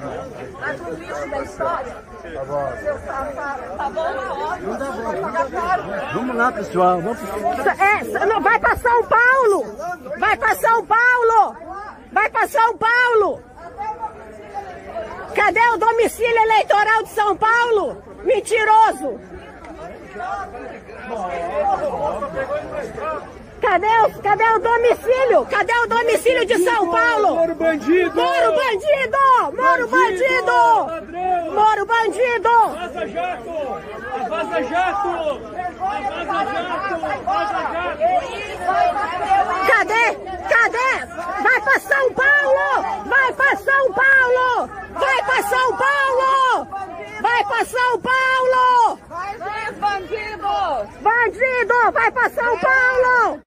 pro lixo da história? Tá bom. Seu safado. Tá bom, ótimo. Vamos lá, pessoal. Vamos... É, não, vai pra São Paulo! Vai pra São Paulo! Vai pra São Paulo! Cadê o domicílio eleitoral de São Paulo? Mentiroso! Cadê, o- cadê o domicílio? Cadê o domicílio de São Paulo? Moro bandido! Moro Vaza Jato! A Vaza Jato! A Vaza Jato! A Vaza Jato! Cadê? Cadê? Vai pra São Paulo! Vai pra São Paulo! Vai pra São Paulo! Vai pra São Paulo! Vai, bandido! Bandido! Vai pra São Paulo!